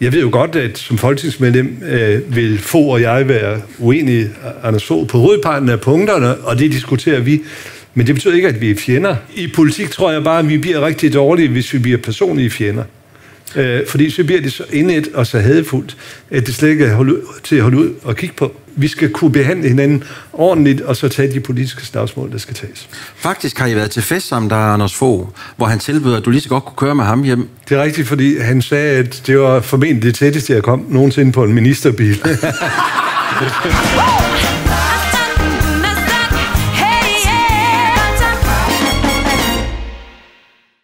Jeg ved jo godt, at som folketingsmedlem øh, vil få og jeg være uenige, Anders Fogh, på hovedparten af punkterne, og det diskuterer vi. Men det betyder ikke, at vi er fjender. I politik tror jeg bare, at vi bliver rigtig dårlige, hvis vi bliver personlige fjender. Øh, fordi så bliver det så indet og så hadefuldt, at det slet ikke er til at holde ud og kigge på. Vi skal kunne behandle hinanden ordentligt, og så tage de politiske slagsmål, der skal tages. Faktisk har I været til fest sammen, der Anders Fogh, hvor han tilbyder, at du lige så godt kunne køre med ham hjem. Det er rigtigt, fordi han sagde, at det var formentlig det tætteste, jeg kom nogensinde på en ministerbil.